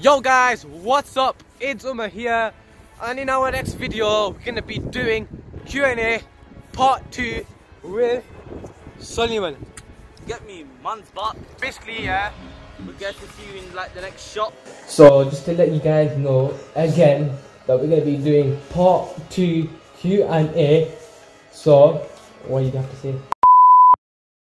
Yo guys, what's up? It's Umar here and in our next video we're gonna be doing Q&A part 2 with Suleman. Get me man's back. Basically, yeah. We'll get to see you in like the next shot. So just to let you guys know again that we're gonna be doing part two Q and A. So what do you have to say?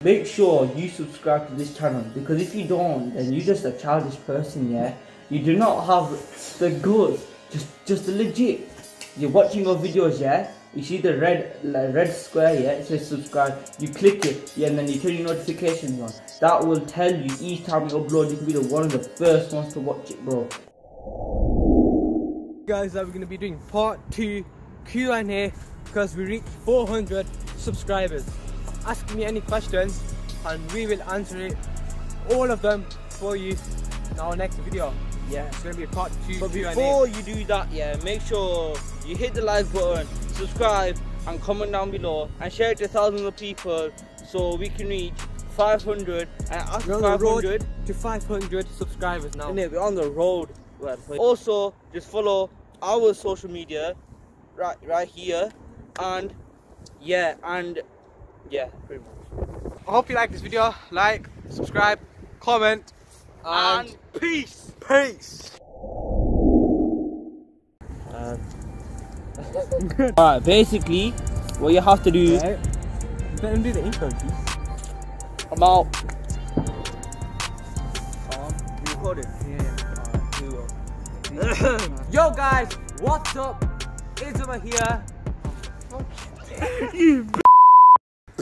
Make sure you subscribe to this channel because if you don't, then you're just a childish person, yeah? You do not have the goods, just just the legit. You're watching our videos, yeah? You see the red like red square, yeah? It says subscribe. You click it, yeah, and then you turn your notifications on. That will tell you each time we upload, you can be the one of the first ones to watch it, bro. Guys, that we're gonna be doing part 2 Q&A because we reached 400 subscribers. Ask me any questions and we will answer it, all of them for you in our next video. Yeah, it's gonna be a part 2 But before you do that, yeah, make sure you hit the like button, subscribe, and comment down below, and share it to thousands of people so we can reach 500 and after We're on the 500 road to 500 subscribers now. innit, we're on the road. Also, just follow our social media right right here, and yeah, and yeah, pretty much. I hope you like this video. Like, subscribe, comment, and, And peace. peace. Alright, basically, what you have to do, Right. Let him do the intro, please. I'm out. Um, you recording? Yo guys, what's up? It's over here.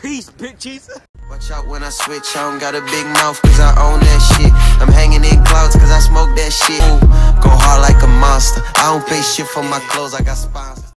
Peace, bitches. Watch out when I switch, I don't got a big mouth cause I own that shit. I'm hanging in clouds cause I smoke that shit. Ooh, go hard like a monster. I don't pay shit for my clothes, I got sponsors.